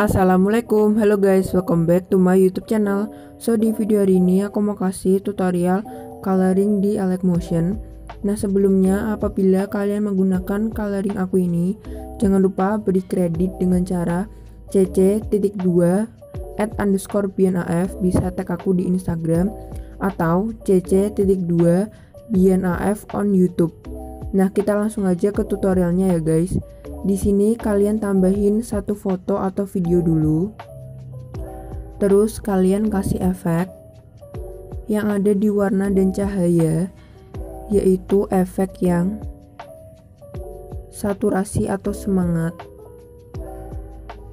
Assalamualaikum, halo guys, welcome back to my YouTube channel. So di video hari ini aku mau kasih tutorial coloring di Alec Motion. Nah sebelumnya apabila kalian menggunakan coloring aku ini, jangan lupa beri kredit dengan cara cc.2 at underscore bnaf bisa tag aku di Instagram atau cc.2 bnaf on YouTube. Nah kita langsung aja ke tutorialnya ya guys. Di sini kalian tambahin satu foto atau video dulu. Terus kalian kasih efek yang ada di warna dan cahaya, yaitu efek yang saturasi atau semangat.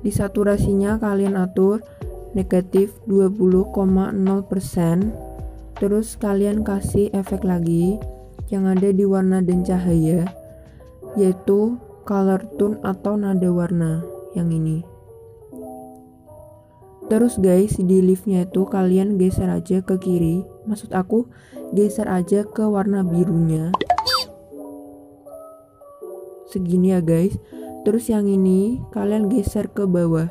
Di saturasinya kalian atur negatif 20,0%. Terus kalian kasih efek lagi yang ada di warna dan cahaya, yaitu color tone atau nada warna yang ini. Terus guys, di liftnya itu kalian geser aja ke kiri. Maksud aku, geser aja ke warna birunya. Segini ya guys. Terus yang ini kalian geser ke bawah.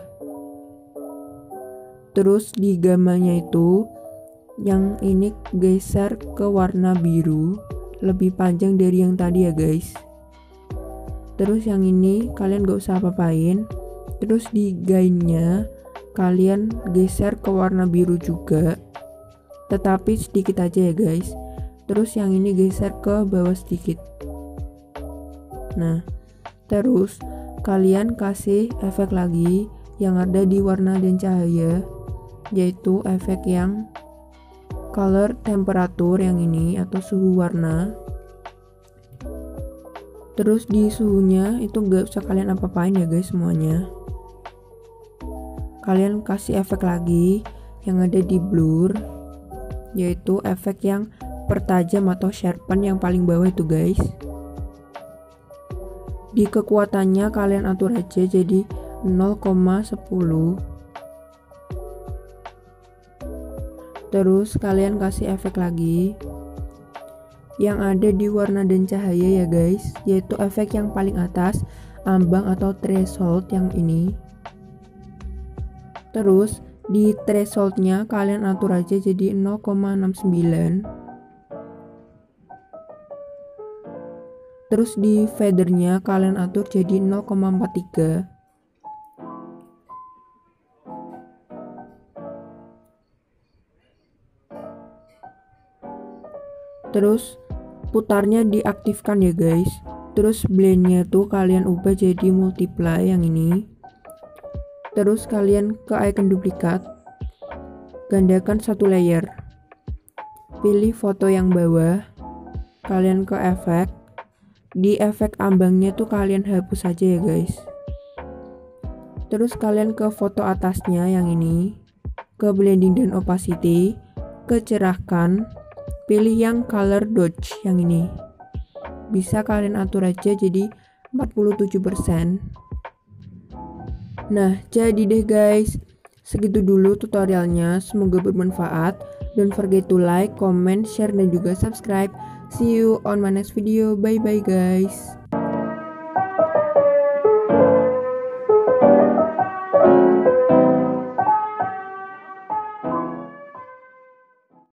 Terus di gamanya itu yang ini geser ke warna biru lebih panjang dari yang tadi ya guys. Terus yang ini kalian gak usah apa-apain. Terus di gainnya kalian geser ke warna biru juga. Tetapi sedikit aja ya guys. Terus yang ini geser ke bawah sedikit. Nah terus kalian kasih efek lagi yang ada di warna dan cahaya yaitu efek yang color temperatur yang ini atau suhu warna. Terus di suhunya itu gak usah kalian apa-apain ya guys semuanya. Kalian kasih efek lagi yang ada di blur yaitu efek yang pertajam atau sharpen yang paling bawah itu guys. Di kekuatannya kalian atur aja jadi 0,10 terus kalian kasih efek lagi yang ada di warna dan cahaya ya guys. Yaitu efek yang paling atas ambang atau threshold yang ini. Terus di thresholdnya kalian atur aja jadi 0,69 terus di fadernya kalian atur jadi 0,43 terus putarnya diaktifkan ya guys. Terus blendnya tuh kalian ubah jadi multiply yang ini. Terus kalian ke icon duplikat. Gandakan satu layer. Pilih foto yang bawah. Kalian ke efek di efek ambangnya tuh kalian hapus saja ya guys. Terus kalian ke foto atasnya yang ini. Ke blending dan opacity. Kecerahkan pilih yang color dodge yang ini. Bisa kalian atur aja jadi 47% nah jadi deh guys segitu dulu tutorialnya. Semoga bermanfaat. Don't forget to like comment share dan juga subscribe. See you on my next video. Bye bye guys